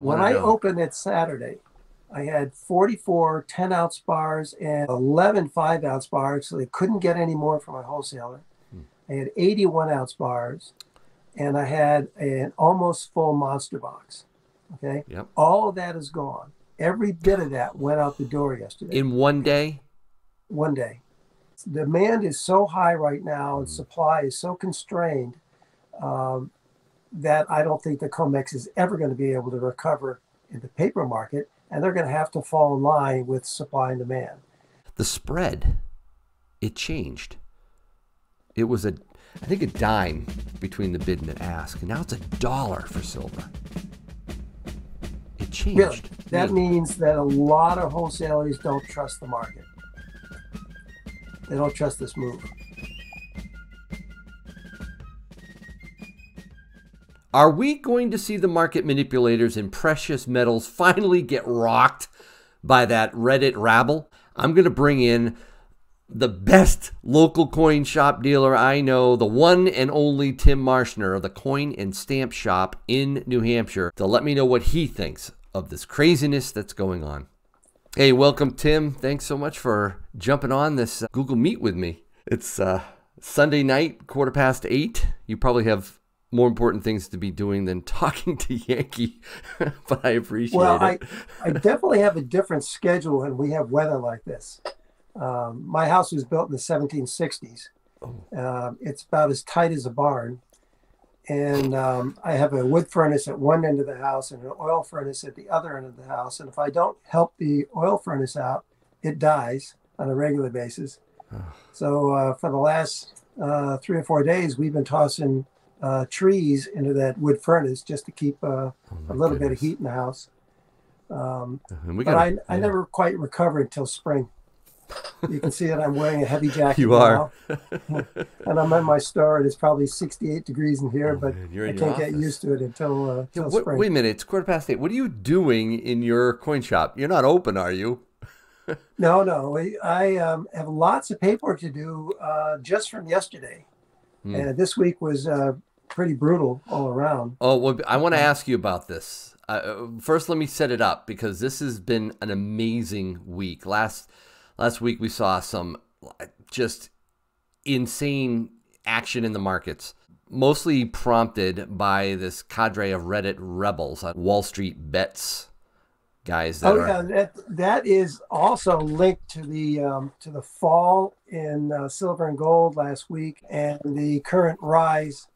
When I opened it Saturday, I had 44 10 ounce bars and 11 5 ounce bars, so they couldn't get any more from my wholesaler. Hmm. I had 81 ounce bars, and I had an almost full monster box. Okay. Yep. All of that is gone. Every bit of that went out the door yesterday. In one day? One day. Demand is so high right now, and hmm. supply is so constrained um, that I don't think the COMEX is ever going to be able to recover in the paper market, and they're going to have to fall in line with supply and demand. The spread, it changed. It was a, I think, a dime between the bid and the ask, and now it's a dollar for silver. It changed. Really? That means that a lot of wholesalers don't trust the market. They don't trust this move. Are we going to see the market manipulators in precious metals finally get rocked by that Reddit rabble? I'm going to bring in the best local coin shop dealer I know, the one and only Tim Marschner of the Coin and Stamp Shop in New Hampshire, to let me know what he thinks of this craziness that's going on. Hey, welcome, Tim. Thanks so much for jumping on this uh, Google Meet with me. It's uh, Sunday night, quarter past eight. You probably have more important things to be doing than talking to Yankee, but I appreciate well, it. Well, I, I definitely have a different schedule when we have weather like this. Um, my house was built in the 1760s. Oh. Uh, it's about as tight as a barn. And um, I have a wood furnace at one end of the house and an oil furnace at the other end of the house. And if I don't help the oil furnace out, it dies on a regular basis. so uh, for the last uh, three or four days, we've been tossing uh, trees into that wood furnace just to keep uh, oh a little goodness. bit of heat in the house. Um, but gotta, I, yeah. I never quite recover until spring. You can see that I'm wearing a heavy jacket. You are. and I'm in my store, and it's probably 68 degrees in here, oh, but I can't get used to it until, uh, until yeah, spring. Wait a minute, it's quarter past eight. What are you doing in your coin shop? You're not open, are you? no, no. I um, have lots of paperwork to do uh, just from yesterday. Hmm. And this week was uh, pretty brutal all around. Oh, well, I want to ask you about this. Uh, first, let me set it up because this has been an amazing week. Last last week we saw some just insane action in the markets, mostly prompted by this cadre of Reddit rebels, Wall Street bets guys. That oh are... yeah, that that is also linked to the um, to the fall in uh, silver and gold last week and the current rise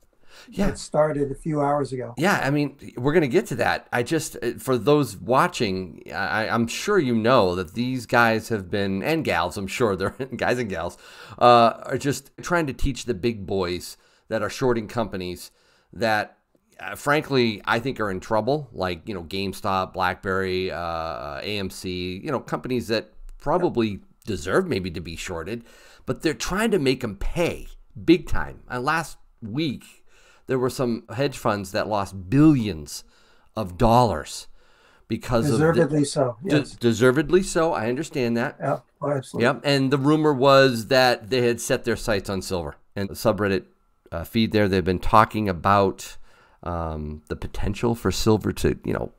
yeah. It started a few hours ago. Yeah, I mean, we're going to get to that. I just, uh, for those watching, I, am sure you know that these guys have been, and gals, I'm sure they're guys and gals, uh, are just trying to teach the big boys that are shorting companies that, uh, frankly, I think are in trouble, like, you know, GameStop, BlackBerry, uh, AMC, you know, companies that probably deserve maybe to be shorted, but they're trying to make them pay big time. And last week, there were some hedge funds that lost billions of dollars because deservedly of the, so. Yes. De- deservedly so. I understand that. Yeah, oh, absolutely. Yep. And the rumor was that they had set their sights on silver. And the subreddit uh, feed there, they've been talking about um, the potential for silver to, you know,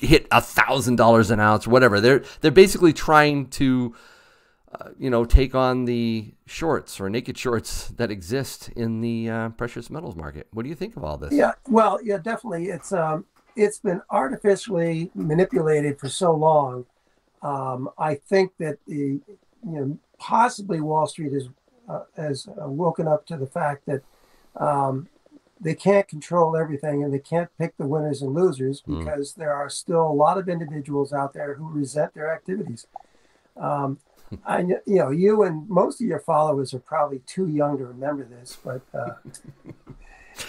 hit a thousand dollars an ounce, or whatever. They're they're basically trying to uh, you know, take on the shorts or naked shorts that exist in the uh, precious metals market. What do you think of all this? Yeah, well, yeah, definitely. It's um, it's been artificially manipulated for so long. Um, I think that the you know possibly Wall Street has uh, has woken up to the fact that um, they can't control everything and they can't pick the winners and losers mm. because mm. there are still a lot of individuals out there who resent their activities. Um, I, you know, you and most of your followers are probably too young to remember this, but uh,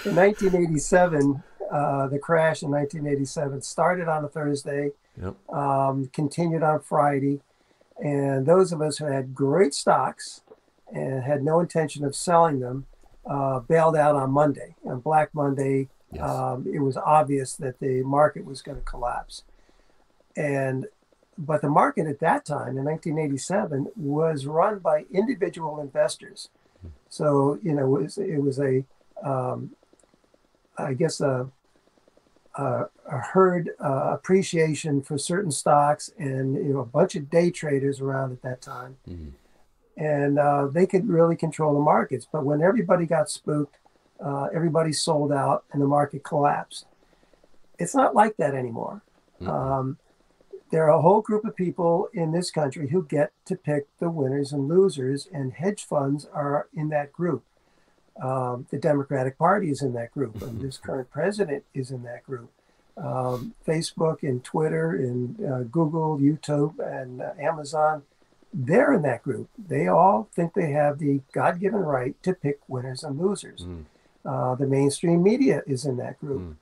in 1987, uh, the crash in 1987 started on a Thursday, yep. um, continued on Friday, and those of us who had great stocks and had no intention of selling them uh, bailed out on Monday. On Black Monday, yes. um, it was obvious that the market was going to collapse. And but the market at that time in 1987 was run by individual investors. So you know, it was, it was a, um, I guess a, a, a herd uh, appreciation for certain stocks and you know a bunch of day traders around at that time, Mhm. and uh, they could really control the markets. But when everybody got spooked, uh, everybody sold out and the market collapsed. It's not like that anymore. Mhm. Um, there are a whole group of people in this country who get to pick the winners and losers, and hedge funds are in that group. Um, the Democratic Party is in that group, and this current president is in that group. Um, Facebook and Twitter and uh, Google, YouTube, and uh, Amazon, they're in that group. They all think they have the God given right to pick winners and losers. Mm. Uh, the mainstream media is in that group. Mm.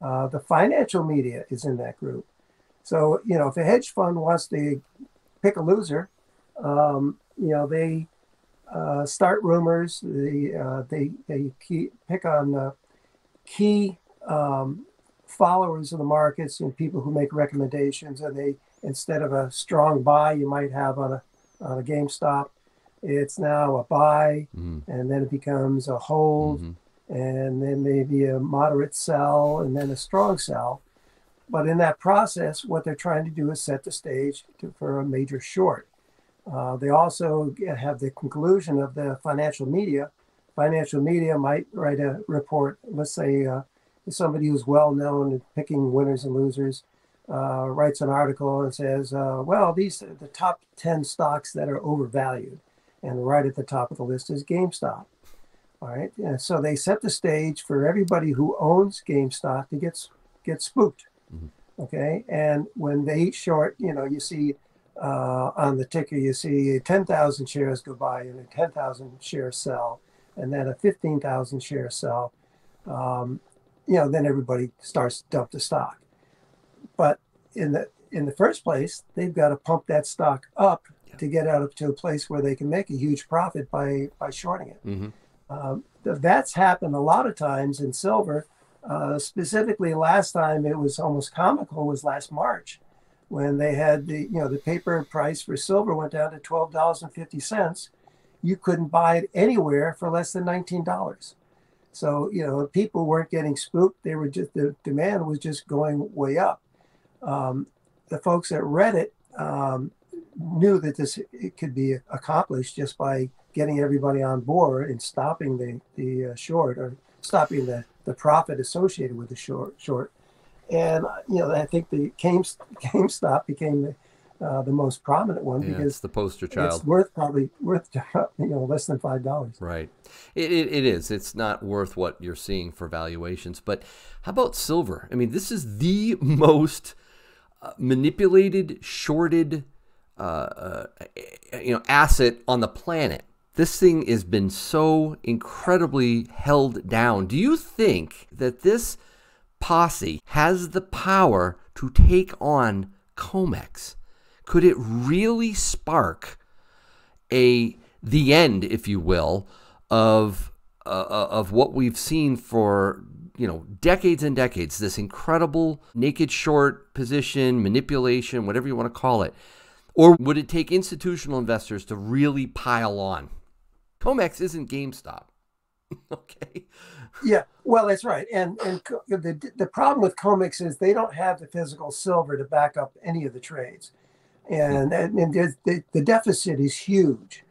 Uh, the financial media is in that group. So, you know, if a hedge fund wants to pick a loser, um, you know, they uh, start rumors. They uh, they they key, pick on uh, key um, followers of the markets and people who make recommendations. And they instead of a strong buy you might have on a on a GameStop, it's now a buy, Mm. and then it becomes a hold Mhm. and then maybe a moderate sell and then a strong sell. But in that process, what they're trying to do is set the stage to, for a major short. Uh, they also have the conclusion of the financial media. Financial media might write a report, let's say uh, somebody who's well known at picking winners and losers uh, writes an article and says, uh, well, these are the top 10 stocks that are overvalued. And right at the top of the list is GameStop. All right. And so they set the stage for everybody who owns GameStop to get get spooked. Mhm. Okay. And when they short, you know, you see uh, on the ticker, you see 10,000 shares go by and a 10,000 share sell, and then a 15,000 share sell. Um, you know, then everybody starts to dump the stock. But in the in the first place, they've got to pump that stock up to get out up to a place where they can make a huge profit by by shorting it. Mhm. Um, that's happened a lot of times in silver. Uh, specifically, last time it was almost comical was last March, when they had the you know the paper price for silver went down to twelve dollars and fifty cents. You couldn't buy it anywhere for less than nineteen dollars. So you know people weren't getting spooked; they were just the demand was just going way up. Um, the folks at Reddit um, knew that this it could be accomplished just by getting everybody on board and stopping the the uh, short or stopping the the profit associated with the short short. And uh, you know, I think the Game, GameStop became the uh, the most prominent one Yeah, it's because the poster child. it's worth probably worth you know less than five dollars. Right. It, it, it is. It's not worth what you're seeing for valuations. But how about silver? I mean, this is the most uh, manipulated, shorted, uh, uh, you know, asset on the planet. This thing has been so incredibly held down. Do you think that this posse has the power to take on COMEX? Could it really spark a the end, if you will, of uh, of what we've seen for you know decades and decades. This incredible naked short position manipulation, whatever you want to call it, or would it take institutional investors to really pile on? Comex isn't GameStop. okay. Yeah, well, that's right. And and the the problem with Comex is they don't have the physical silver to back up any of the trades, and and, and the the deficit is huge.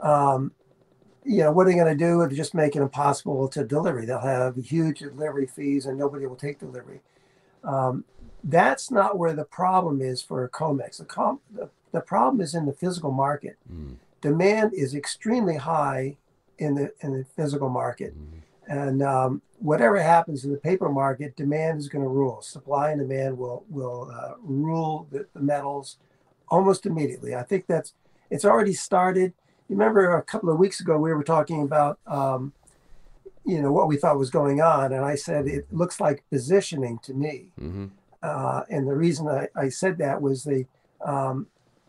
Um, you know, what are they going to do? They're just make it impossible to deliver. They'll have huge delivery fees, and nobody will take delivery. Um, that's not where the problem is for Comex. The, com- the, the problem is in the physical market. Mm, Demand is extremely high in the in the physical market. mm, And um, whatever happens in the paper market, demand is going to rule. Supply and demand will will uh, rule the, the metals almost immediately. I think that's it's already started. You remember a couple of weeks ago we were talking about um, you know what we thought was going on, and I said it looks like positioning to me. mhm, Uh, and the reason I, I said that was the um,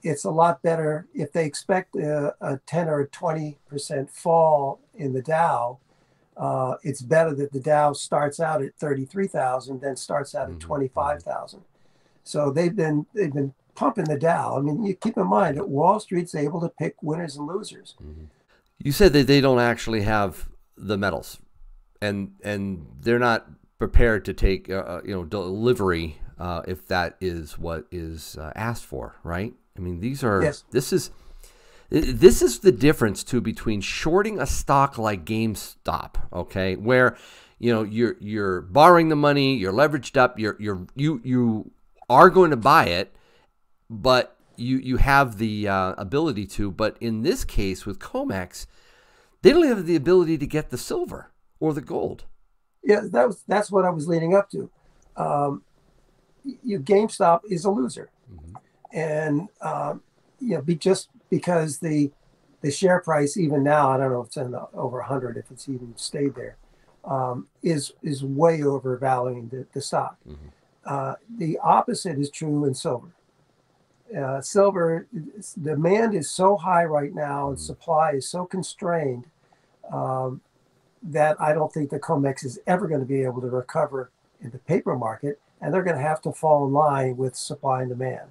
it's a lot better if they expect a, a 10 or 20 percent fall in the Dow. Uh, it's better that the Dow starts out at 33,000 than starts out at 25,000. So they've been they've been pumping the Dow. I mean, you keep in mind that Wall Street's able to pick winners and losers. mhm. You said that they don't actually have the metals, and and they're not prepared to take uh, uh, you know delivery uh, if that is what is uh, asked for, right? I mean, these are Yes. this is this is the difference too between shorting a stock like GameStop, okay, where you know you're you're borrowing the money, you're leveraged up, you're you're you you are going to buy it, but you you have the uh, ability to. But in this case with Comex, they don't have the ability to get the silver or the gold. Yeah, that was that's what I was leading up to. Um, you GameStop is a loser, and um, you know, be just because the the share price even now, I don't know if it's in the, over hundred, if it's even stayed there, um, is is way overvaluing the, the stock. Uh, the opposite is true in silver. Uh, silver demand is so high right now, and supply is so constrained. Um, that I don't think the COMEX is ever going to be able to recover in the paper market, and they're going to have to fall in line with supply and demand.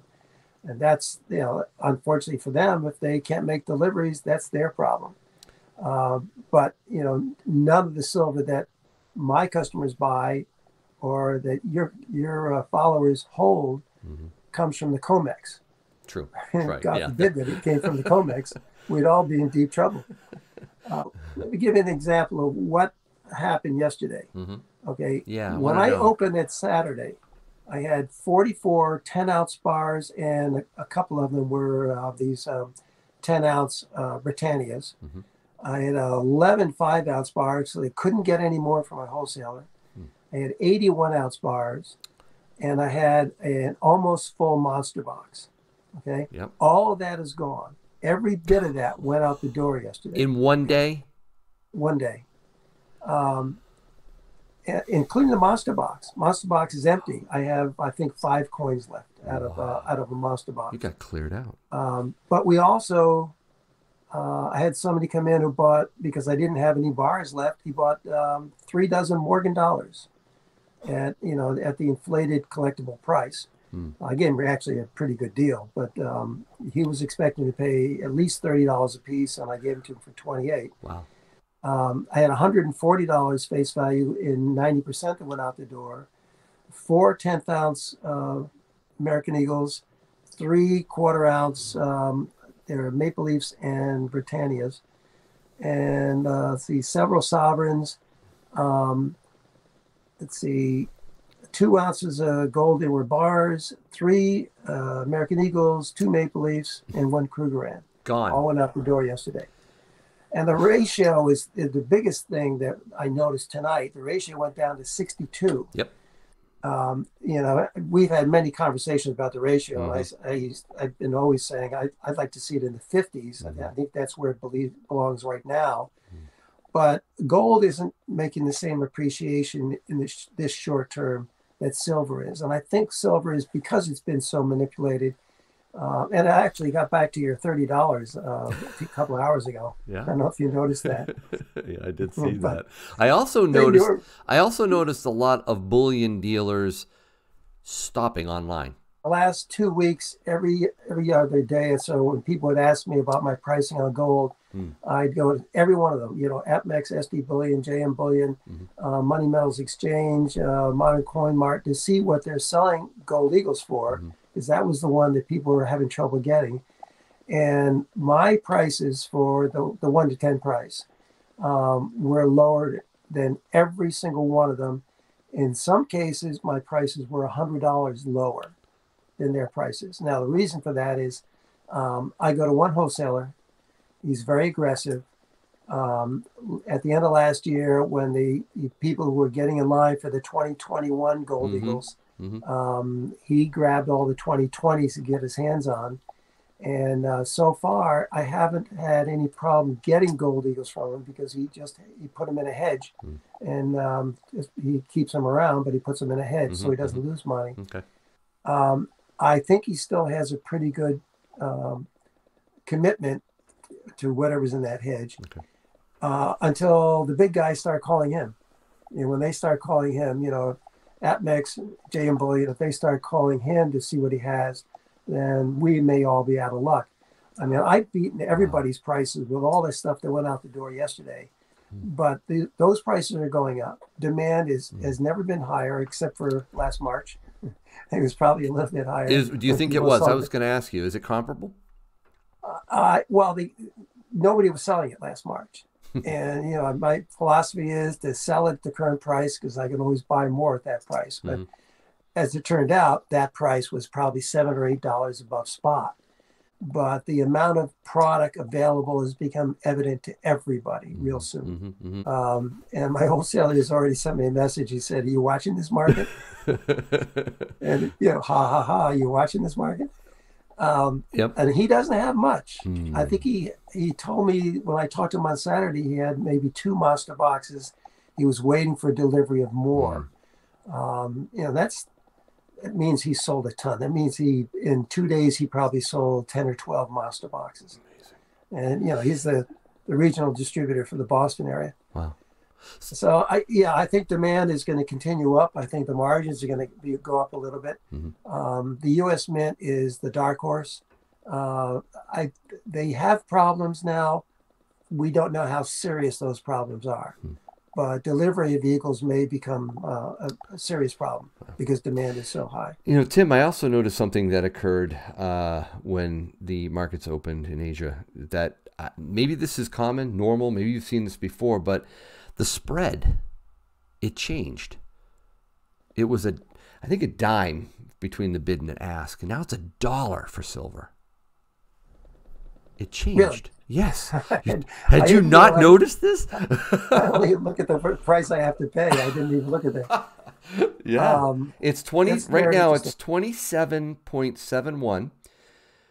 And that's, you know, unfortunately for them, if they can't make deliveries, that's their problem. Uh, but, you know, none of the silver that my customers buy or that your, your uh, followers hold comes from the COMEX. True. Right, God yeah. forbid that it came from the COMEX, we'd all be in deep trouble. Uh, let me give you an example of what happened yesterday. Mhm. Okay. Yeah, When I know. opened it Saturday, I had 44 10 ounce bars, and a, a couple of them were uh, these um, 10 ounce uh, Britannias. Mhm. I had uh, 11 5 ounce bars, so they couldn't get any more from my wholesaler. Hmm. I had 81 ounce bars, and I had an almost full monster box. Okay. Yep. All of that is gone. Every bit of that went out the door yesterday, In one day. one day, um, including the monster box. Monster box is empty. I have, I think, five coins left out of uh, out of a monster box. You got cleared out. Um, but we also, uh, I had somebody come in who bought because I didn't have any bars left. He bought um, three dozen Morgan dollars, at you know at the inflated collectible price. Hmm. Gave him actually a pretty good deal, but um, he was expecting to pay at least thirty dollars a piece, and I gave it to him for twenty eight. Wow. Um, I had $140 face value in 90% that went out the door, four 10th ounce uh, American Eagles, three quarter ounce, um, they're Maple Leafs and Britannias, and uh, let's see, several sovereigns. Um, let's see, two ounces of gold, were bars, three uh, American Eagles, two Maple Leafs, and one Krugerrand Gone. all went out the door yesterday. And the ratio is, is the biggest thing that I noticed tonight. The ratio went down to 62. Yep. Um, you know, we've had many conversations about the ratio. Mhm. I, I, I've been always saying I, I'd like to see it in the 50s. I- I think that's where it believe, belongs right now. But gold isn't making the same appreciation in this, this short term that silver is. And I think silver is because it's been so manipulated. Uh, and I actually got back to your thirty dollars uh, a couple of hours ago. Yeah, I don't know if you noticed that. yeah, I did see that. I also noticed. were- I also noticed a lot of bullion dealers stopping online. the last two weeks, every every other day or so, when people would ask me about my pricing on gold, Hmm. I'd go to every one of them. You know, APMEX, SD Bullion, JM Bullion, uh, Money Metals Exchange, uh, Modern Coin Mart to see what they're selling gold eagles for, because that was the one that people were having trouble getting. And my prices for the, the one to 10 price um, were lower than every single one of them. In some cases, my prices were $100 lower than their prices. Now, the reason for that is um, I go to one wholesaler, he's very aggressive. Um, at the end of last year, when the, the people who were getting in line for the 2021 Gold Mhm. Eagles, Mhm. um, he grabbed all the 2020s to get his hands on. And uh, so far, I haven't had any problem getting gold eagles from him because he just he put them in a hedge, Mm. and um, he keeps them around, but he puts them in a hedge so he Mhm, doesn't lose money. Okay. Um, I think he still has a pretty good um, commitment to whatever's in that hedge Okay. uh, until the big guys start calling him. And when they start calling him, you know, APMEX, and Bullion, if they start calling him to see what he has, then we may all be out of luck. I mean, I've beaten everybody's prices with all this stuff that went out the door yesterday. but the, those prices are going up. Demand is has never been higher except for last March. it was probably a little bit higher. Is, do you think it was? I was going to ask you. Is it comparable? Uh, well, the nobody was selling it last March, and you know my philosophy is to sell at the current price because I can always buy more at that price. But Mhm. as it turned out, that price was probably seven or eight dollars above spot. But the amount of product available has become evident to everybody real soon. hmm hmm Um, and my wholesaler has already sent me a message. He said, "Are you watching this market?" and you know, ha ha ha, are you watching this market? Um, yep. and he doesn't have much. Hmm. I think he he told me when I talked to him on Saturday he had maybe two monster boxes. He was waiting for delivery of more. Um, you know that's that means he sold a ton. That means he in two days he probably sold ten or twelve monster boxes. Amazing. And you know he's the the regional distributor for the Boston area. Wow. So I yeah I think demand is going to continue up. I think the margins are going to be, go up a little bit. Mhm. Um, the U.S. Mint is the dark horse. Uh, I they have problems now. We don't know how serious those problems are, Hmm. but delivery of vehicles may become uh, a, a serious problem because demand is so high. You know, Tim, I also noticed something that occurred uh, when the markets opened in Asia. That uh, maybe this is common, normal. Maybe you've seen this before, but the spread it changed. It was a, I think, a dime between the bid and the ask, and now it's a dollar for silver. It changed. Yes. You- Had you not noticed this? I only look at the price I have to pay. I didn't even look at that. Yeah. Um, it's 20 right now it's 27.71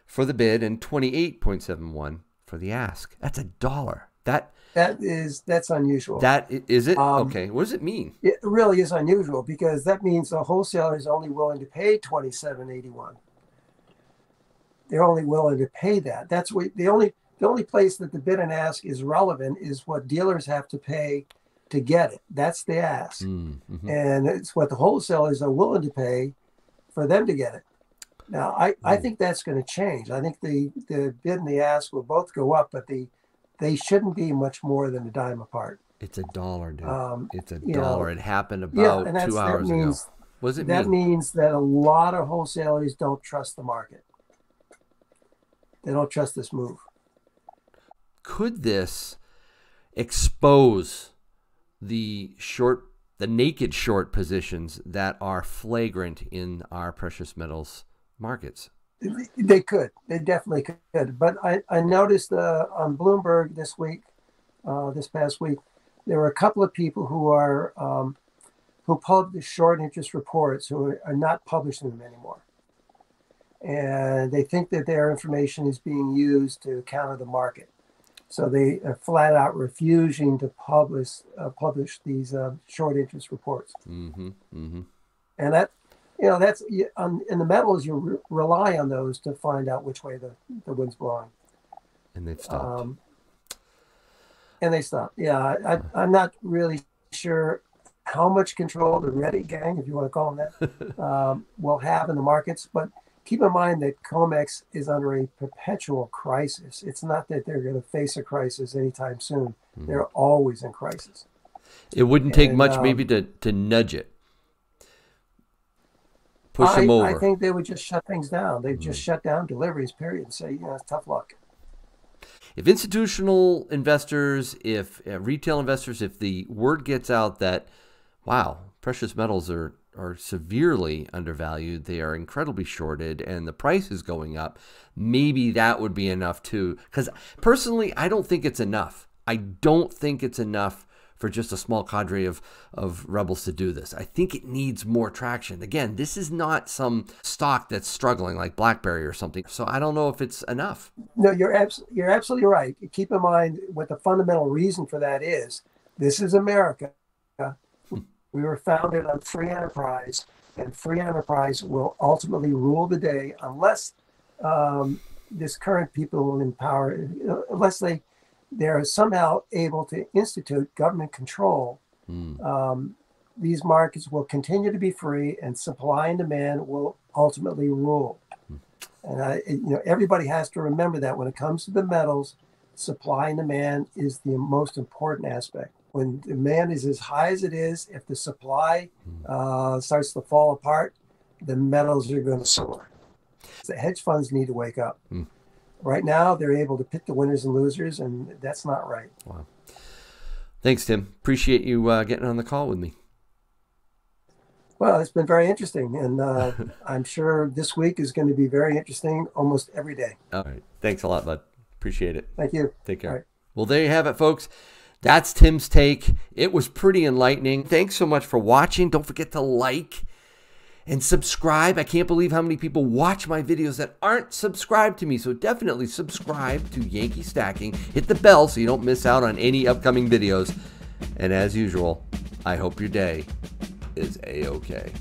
for the bid and 28.71 for the ask. That's a dollar. That that is that's unusual. That is it? Um, okay. What does it mean? It really is unusual because that means the wholesaler is only willing to pay twenty seven eighty one. They're only willing to pay that. That's what the only the only place that the bid and ask is relevant is what dealers have to pay to get it. That's the ask, Mm, mhm. and it's what the wholesalers are willing to pay for them to get it. Now, I, I Mm. think that's going to change. I think the the bid and the ask will both go up, but the they shouldn't be much more than a dime apart. It's a dollar, dude. Um, it's a you know, dollar. it happened about that's, two hours ago. means What does it that mean? means that a lot of wholesalers don't trust the market. They don't trust this move. Could this expose the short, the naked short positions that are flagrant in our precious metals markets? They could. They definitely could. But I, I noticed uh, on Bloomberg this week, uh, this past week, there were a couple of people who are um, who publish short interest reports who are, are not publishing them anymore, and they think that their information is being used to counter the market. So they are flat out refusing to publish uh, publish these uh, short interest reports. Mm-hmm. Mm-hmm. and that you know that's on, in the metals you re- rely on those to find out which way the, the wind's blowing. And they've stopped. um, and they stop. Yeah I, I, i'm not really sure how much control the reddit gang if you want to call them that um, will have in the markets but keep in mind that comex is under a perpetual crisis. It's not that they're going to face a crisis anytime soon. Mm-hmm. they're always in crisis. It wouldn't take And, much, um, maybe, to, to nudge it, push I, them over. I think they would just shut things down. They'd just Mm. shut down deliveries, period, and say, you know, tough luck. if institutional investors, if uh, retail investors, if the word gets out that, wow, precious metals are, are severely undervalued, they are incredibly shorted, and the price is going up, maybe that would be enough too. Because personally, I don't think it's enough. I don't think it's enough for just a small cadre of, of rebels to do this. I think it needs more traction. Again, this is not some stock that's struggling like BlackBerry or something. So I don't know if it's enough. No, you're abs- you're absolutely right. Keep in mind what the fundamental reason for that is. This is America. We were founded on free enterprise, and free enterprise will ultimately rule the day unless um, this current people in power, unless they they're somehow able to institute government control. Hmm. Um, these markets will continue to be free, and supply and demand will ultimately rule. And I, you know, everybody has to remember that when it comes to the metals, supply and demand is the most important aspect. When demand is as high as it is, if the supply uh, starts to fall apart, the metals are going to soar. The hedge funds need to wake up. Hmm. Right now, they're able to pick the winners and losers, and that's not right. Wow. Thanks, Tim. Appreciate you uh, getting on the call with me. Well, it's been very interesting, and uh, I'm sure this week is going to be very interesting almost every day. All right. Thanks a lot, bud. Appreciate it. Thank you. Take care. All right. Well, there you have it, folks. That's Tim's take. It was pretty enlightening. Thanks so much for watching. Don't forget to like and subscribe. I can't believe how many people watch my videos that aren't subscribed to me. So definitely subscribe to Yankee Stacking. Hit the bell so you don't miss out on any upcoming videos. And as usual, I hope your day is a-okay.